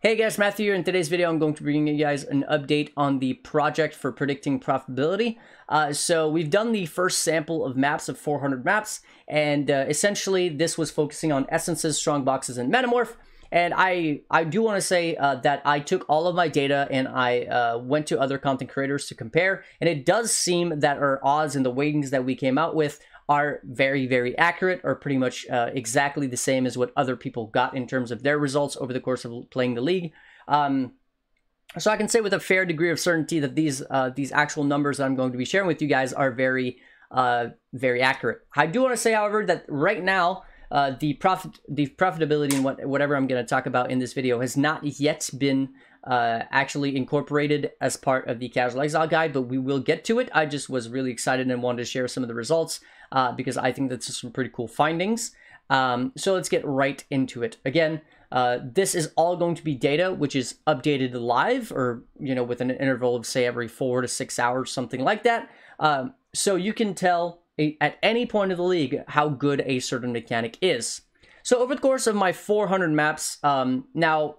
Hey guys, Matthew here. In today's video, I'm going to bring you guys an update on the project for predicting profitability. Uh, so we've done the first sample of maps of 400 maps, and uh, essentially this was focusing on essences, strongboxes, and metamorph. And I, I do want to say uh, that I took all of my data and I uh, went to other content creators to compare, and it does seem that our odds and the weightings that we came out with are very, very accurate or pretty much uh, exactly the same as what other people got in terms of their results over the course of playing the league. Um, so I can say with a fair degree of certainty that these uh, these actual numbers that I'm going to be sharing with you guys are very, uh, very accurate. I do want to say, however, that right now uh, the profit the profitability and what whatever I'm going to talk about in this video has not yet been uh, actually incorporated as part of the casual exile guide, but we will get to it. I just was really excited and wanted to share some of the results uh, because I think that's some pretty cool findings. Um, so let's get right into it. Again, uh, this is all going to be data which is updated live or, you know, with an interval of say every four to six hours, something like that. Um, so you can tell a, at any point of the league how good a certain mechanic is. So over the course of my 400 maps, um, now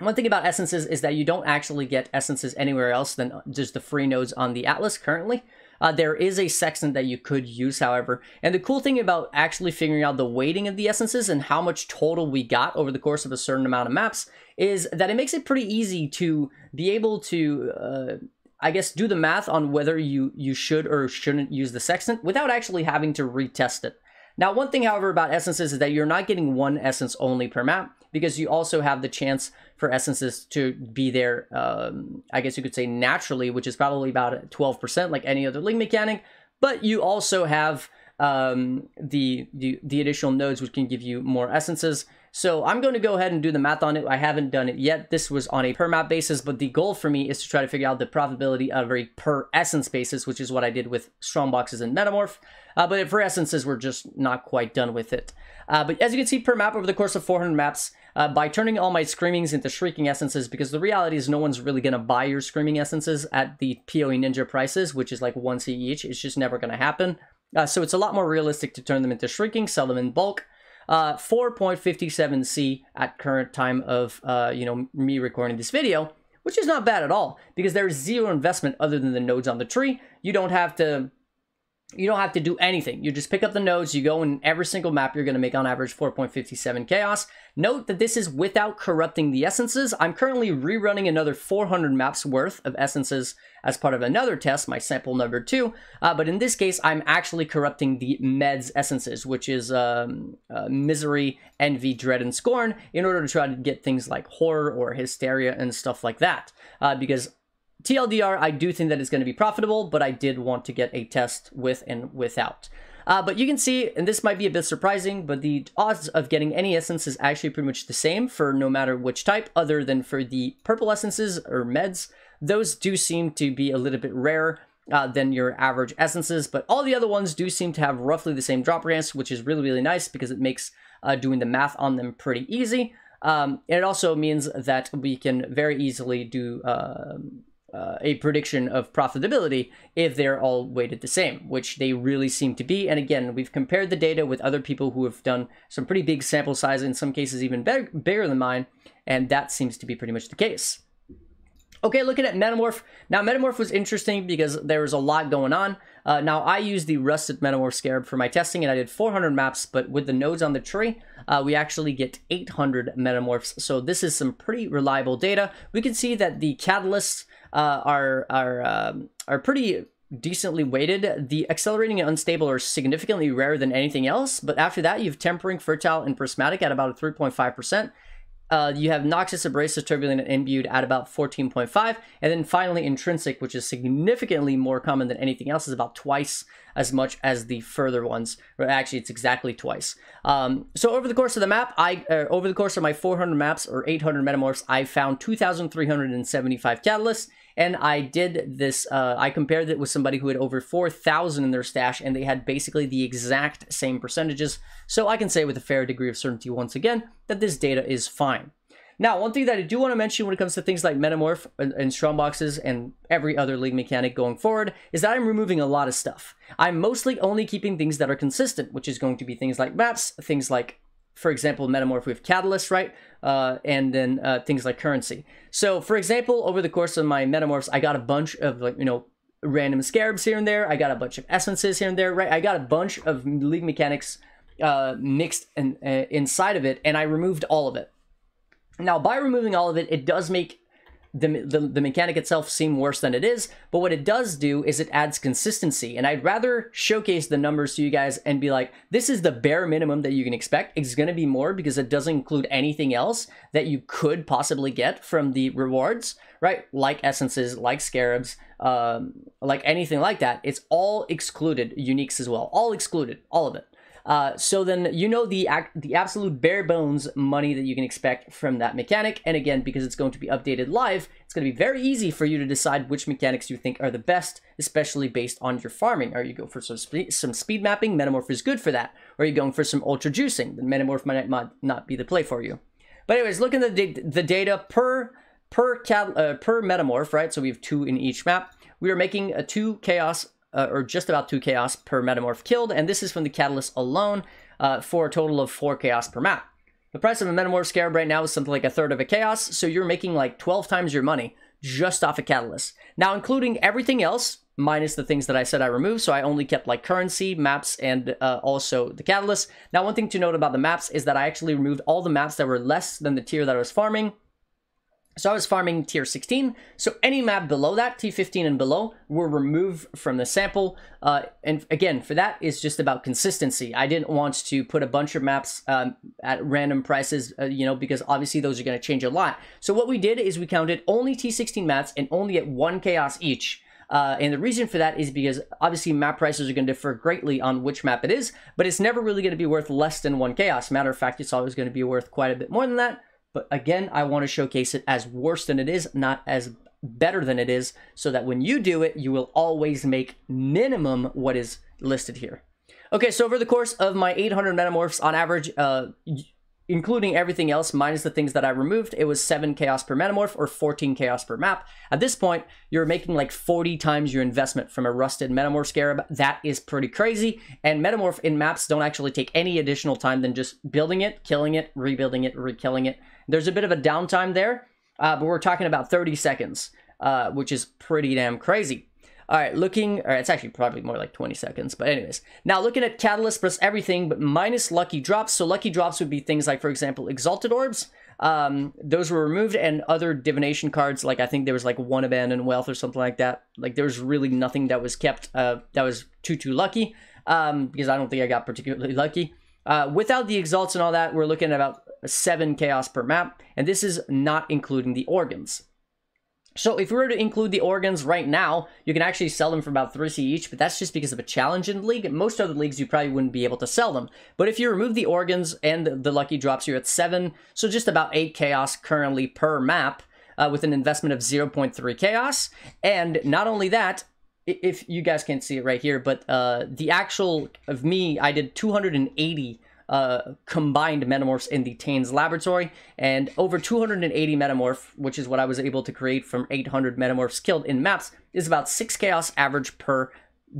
one thing about essences is that you don't actually get essences anywhere else than just the free nodes on the Atlas currently. Uh, there is a sextant that you could use, however. And the cool thing about actually figuring out the weighting of the essences and how much total we got over the course of a certain amount of maps is that it makes it pretty easy to be able to, uh, I guess, do the math on whether you, you should or shouldn't use the sextant without actually having to retest it. Now, one thing, however, about essences is that you're not getting one essence only per map because you also have the chance for essences to be there, um, I guess you could say naturally, which is probably about 12%, like any other league mechanic. But you also have um, the, the, the additional nodes, which can give you more essences. So I'm going to go ahead and do the math on it. I haven't done it yet. This was on a per map basis, but the goal for me is to try to figure out the profitability of a per essence basis, which is what I did with strong boxes and metamorph. Uh, but for essences, we're just not quite done with it. Uh, but as you can see per map over the course of 400 maps, uh, by turning all my screamings into shrieking essences, because the reality is no one's really going to buy your screaming essences at the PoE Ninja prices, which is like 1C each. It's just never going to happen. Uh, so it's a lot more realistic to turn them into shrieking, sell them in bulk. Uh, 4.57C at current time of, uh, you know, me recording this video, which is not bad at all, because there's zero investment other than the nodes on the tree. You don't have to you don't have to do anything. You just pick up the nodes, you go in every single map, you're going to make on average 4.57 chaos. Note that this is without corrupting the essences. I'm currently rerunning another 400 maps worth of essences as part of another test, my sample number two. Uh, but in this case, I'm actually corrupting the meds essences, which is um, uh, misery, envy, dread, and scorn, in order to try to get things like horror or hysteria and stuff like that. Uh, because TLDR, I do think that it's going to be profitable, but I did want to get a test with and without. Uh, but you can see, and this might be a bit surprising, but the odds of getting any essence is actually pretty much the same for no matter which type, other than for the purple essences or meds. Those do seem to be a little bit rarer uh, than your average essences, but all the other ones do seem to have roughly the same drop ramps, which is really, really nice because it makes uh, doing the math on them pretty easy. Um, and it also means that we can very easily do um, uh, a prediction of profitability if they're all weighted the same, which they really seem to be. And again, we've compared the data with other people who have done some pretty big sample size, in some cases even better, bigger than mine, and that seems to be pretty much the case. Okay, looking at Metamorph. Now, Metamorph was interesting because there was a lot going on. Uh, now, I used the Rusted Metamorph Scarab for my testing, and I did 400 maps, but with the nodes on the tree, uh, we actually get 800 Metamorphs. So this is some pretty reliable data. We can see that the catalysts uh, are are um, are pretty decently weighted. The accelerating and unstable are significantly rarer than anything else, but after that, you have tempering, fertile, and prismatic at about a 3.5%. Uh, you have Noxious, Abrasive, Turbulent, and Imbued at about 14.5. And then finally, Intrinsic, which is significantly more common than anything else, is about twice as much as the further ones. Or actually, it's exactly twice. Um, so over the course of the map, I uh, over the course of my 400 maps or 800 metamorphs, I found 2,375 catalysts and I did this, uh, I compared it with somebody who had over 4,000 in their stash, and they had basically the exact same percentages. So I can say with a fair degree of certainty once again that this data is fine. Now, one thing that I do want to mention when it comes to things like Metamorph and, and Strongboxes and every other league mechanic going forward is that I'm removing a lot of stuff. I'm mostly only keeping things that are consistent, which is going to be things like maps, things like for example, Metamorph with Catalyst, right? Uh, and then uh, things like currency. So, for example, over the course of my Metamorphs, I got a bunch of like you know random scarabs here and there. I got a bunch of essences here and there, right? I got a bunch of league mechanics uh, mixed in, uh, inside of it, and I removed all of it. Now, by removing all of it, it does make the, the, the mechanic itself seem worse than it is, but what it does do is it adds consistency. And I'd rather showcase the numbers to you guys and be like, this is the bare minimum that you can expect. It's going to be more because it doesn't include anything else that you could possibly get from the rewards, right? Like essences, like scarabs, um, like anything like that. It's all excluded, uniques as well, all excluded, all of it. Uh, so then you know the the absolute bare bones money that you can expect from that mechanic. And again, because it's going to be updated live, it's going to be very easy for you to decide which mechanics you think are the best, especially based on your farming. Are you going for some speed, some speed mapping? Metamorph is good for that. Or are you going for some ultra juicing? Then Metamorph might not be the play for you. But anyways, looking at the, the data per per cat, uh, per metamorph, right? So we have two in each map. We are making a two chaos uh, or just about two chaos per metamorph killed, and this is from the catalyst alone uh, for a total of four chaos per map. The price of a metamorph scarab right now is something like a third of a chaos, so you're making like 12 times your money just off a catalyst. Now, including everything else, minus the things that I said I removed, so I only kept like currency, maps, and uh, also the catalyst. Now, one thing to note about the maps is that I actually removed all the maps that were less than the tier that I was farming, so I was farming tier 16. So any map below that, T15 and below, were removed from the sample. Uh, and again, for that is just about consistency. I didn't want to put a bunch of maps um, at random prices, uh, you know, because obviously those are going to change a lot. So what we did is we counted only T16 maps and only at one chaos each. Uh, and the reason for that is because obviously map prices are going to differ greatly on which map it is, but it's never really going to be worth less than one chaos. Matter of fact, it's always going to be worth quite a bit more than that. But again, I want to showcase it as worse than it is, not as better than it is, so that when you do it, you will always make minimum what is listed here. Okay, so over the course of my 800 metamorphs, on average, uh, including everything else minus the things that I removed, it was 7 chaos per metamorph or 14 chaos per map. At this point, you're making like 40 times your investment from a rusted metamorph scarab. That is pretty crazy. And metamorph in maps don't actually take any additional time than just building it, killing it, rebuilding it, re-killing it. There's a bit of a downtime there, uh, but we're talking about 30 seconds, uh, which is pretty damn crazy. All right, looking, or it's actually probably more like 20 seconds, but anyways. Now looking at Catalyst plus everything, but minus Lucky Drops. So Lucky Drops would be things like, for example, Exalted Orbs. Um, those were removed, and other divination cards, like I think there was like one Abandoned Wealth or something like that. Like there was really nothing that was kept, uh, that was too, too lucky, um, because I don't think I got particularly lucky. Uh, without the exalts and all that, we're looking at about seven chaos per map, and this is not including the organs. So if we were to include the organs right now, you can actually sell them for about 3C each, but that's just because of a challenge in the league. Most other leagues, you probably wouldn't be able to sell them. But if you remove the organs and the lucky drops, you're at 7, so just about 8 chaos currently per map, uh, with an investment of 0.3 chaos. And not only that, if you guys can't see it right here, but uh, the actual of me, I did 280 uh, combined metamorphs in the Tane's laboratory, and over 280 metamorph, which is what I was able to create from 800 metamorphs killed in maps, is about 6 chaos average per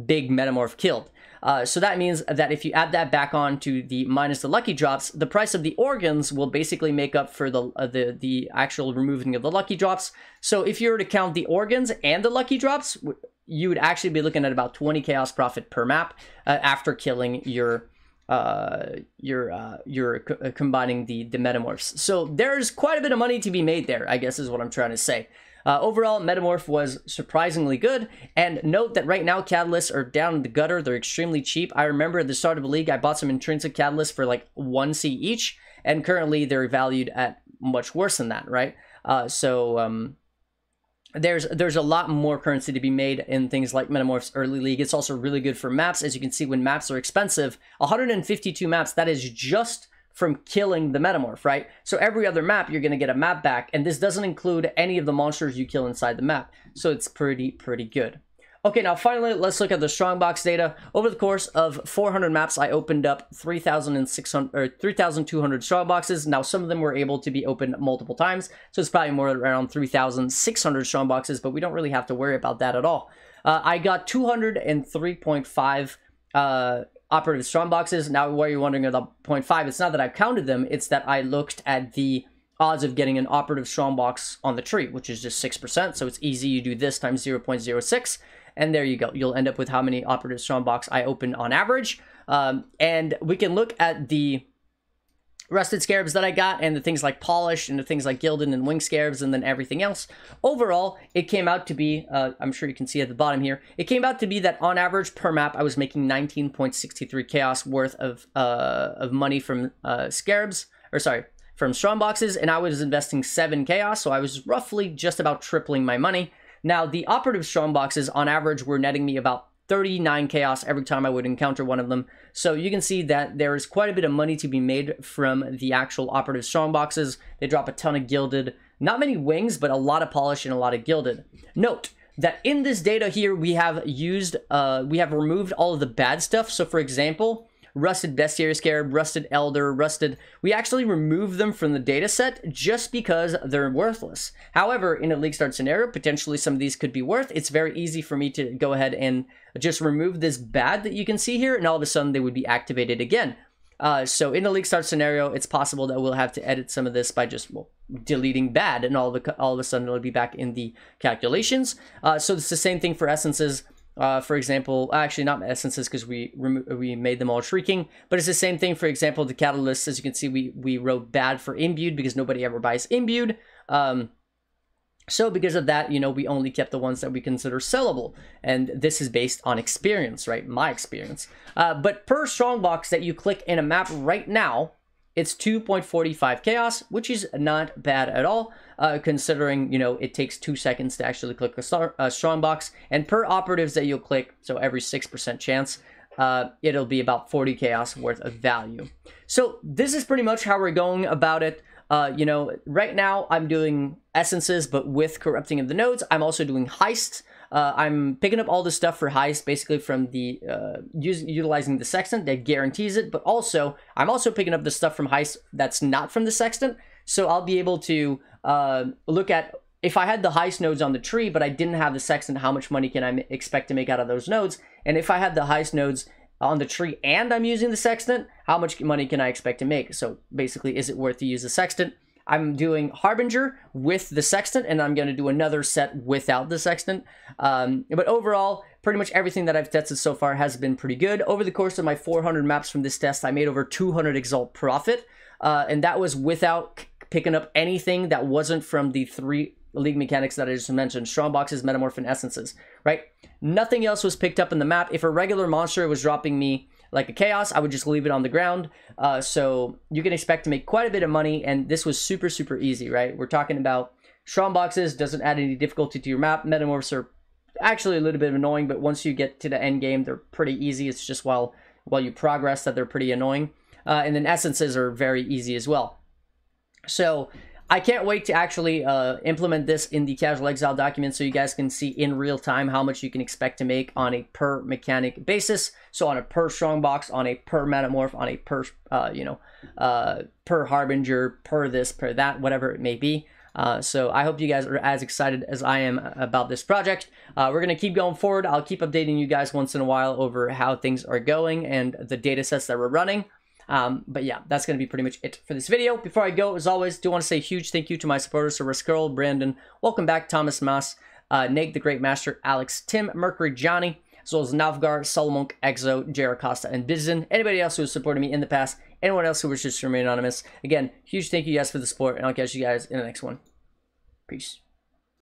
big metamorph killed. Uh, so that means that if you add that back on to the minus the lucky drops, the price of the organs will basically make up for the uh, the the actual removing of the lucky drops. So if you were to count the organs and the lucky drops, you would actually be looking at about 20 chaos profit per map uh, after killing your uh, you're uh, you're co- uh, combining the the metamorphs. So there's quite a bit of money to be made there. I guess is what I'm trying to say. Uh, overall, Metamorph was surprisingly good. And note that right now, catalysts are down in the gutter. They're extremely cheap. I remember at the start of the league, I bought some intrinsic catalysts for like 1C each. And currently, they're valued at much worse than that, right? Uh, so, um, there's there's a lot more currency to be made in things like Metamorph's early league. It's also really good for maps. As you can see, when maps are expensive, 152 maps, that is just from killing the Metamorph, right? So every other map, you're going to get a map back, and this doesn't include any of the monsters you kill inside the map. So it's pretty, pretty good. Okay, now finally, let's look at the strongbox data. Over the course of 400 maps, I opened up 3,600 or 3,200 strongboxes. Now, some of them were able to be opened multiple times, so it's probably more around 3,600 strongboxes, but we don't really have to worry about that at all. Uh, I got 203.5 uh, operative strong boxes. Now, where you're wondering about 0.5, it's not that I counted them, it's that I looked at the odds of getting an operative strong box on the tree, which is just 6%. So it's easy. You do this times 0.06, and there you go. You'll end up with how many operative strong box I open on average. Um, and we can look at the rusted scarabs that I got and the things like polished and the things like gilded and wing scarabs and then everything else. Overall, it came out to be, uh, I'm sure you can see at the bottom here, it came out to be that on average per map, I was making 19.63 chaos worth of, uh, of money from uh, scarabs, or sorry, from strong boxes, and I was investing 7 chaos, so I was roughly just about tripling my money. Now, the operative strong boxes on average were netting me about 39 chaos every time I would encounter one of them. So you can see that there is quite a bit of money to be made from the actual operative strong boxes. They drop a ton of gilded, not many wings, but a lot of polish and a lot of gilded. Note that in this data here, we have used, uh, we have removed all of the bad stuff. So for example, Rusted Bestiary Scarab, Rusted Elder, Rusted. We actually remove them from the data set just because they're worthless. However, in a league start scenario, potentially some of these could be worth. It's very easy for me to go ahead and just remove this bad that you can see here, and all of a sudden they would be activated again. Uh, so in a league start scenario, it's possible that we'll have to edit some of this by just well, deleting bad, and all of, a, all of a sudden it'll be back in the calculations. Uh, so it's the same thing for essences. Uh, for example, actually not essences because we we made them all shrieking, but it's the same thing. For example, the catalyst, as you can see, we we wrote bad for imbued because nobody ever buys imbued. Um, so because of that, you know, we only kept the ones that we consider sellable, and this is based on experience, right? My experience. Uh, but per strongbox that you click in a map right now, it's 2.45 chaos, which is not bad at all, uh, considering, you know, it takes two seconds to actually click a, star, a strong box. And per operatives that you'll click, so every 6% chance, uh, it'll be about 40 chaos worth of value. So this is pretty much how we're going about it. Uh, you know, right now I'm doing essences, but with corrupting of the nodes. I'm also doing heists. Uh, I'm picking up all the stuff for heist basically from the uh, utilizing the sextant that guarantees it, but also I'm also picking up the stuff from heist that's not from the sextant. So I'll be able to uh, look at if I had the heist nodes on the tree, but I didn't have the sextant, how much money can I expect to make out of those nodes? And if I had the heist nodes on the tree and I'm using the sextant, how much money can I expect to make? So basically, is it worth to use the sextant? I'm doing Harbinger with the Sextant, and I'm going to do another set without the Sextant. Um, but overall, pretty much everything that I've tested so far has been pretty good. Over the course of my 400 maps from this test, I made over 200 Exalt profit, uh, and that was without picking up anything that wasn't from the three league mechanics that I just mentioned, strong boxes, metamorph, and essences, right? Nothing else was picked up in the map. If a regular monster was dropping me like a chaos, I would just leave it on the ground. Uh, so you can expect to make quite a bit of money, and this was super, super easy, right? We're talking about strong boxes, doesn't add any difficulty to your map. Metamorphs are actually a little bit annoying, but once you get to the end game, they're pretty easy. It's just while while you progress that they're pretty annoying. Uh, and then essences are very easy as well. So I can't wait to actually uh, implement this in the Casual Exile document so you guys can see in real time how much you can expect to make on a per mechanic basis. So on a per strongbox, on a per metamorph, on a per, uh, you know, uh, per harbinger, per this, per that, whatever it may be. Uh, so I hope you guys are as excited as I am about this project. Uh, we're going to keep going forward. I'll keep updating you guys once in a while over how things are going and the data sets that we're running. Um, but yeah, that's going to be pretty much it for this video. Before I go, as always, do want to say a huge thank you to my supporters, so Risk Brandon, welcome back, Thomas Maas, uh, Nate the Great Master, Alex, Tim, Mercury, Johnny, as well as Navgar, Solomon, Exo, Jericosta, and Bizen. Anybody else who has supported me in the past, anyone else who wishes to remain anonymous. Again, huge thank you guys for the support, and I'll catch you guys in the next one. Peace.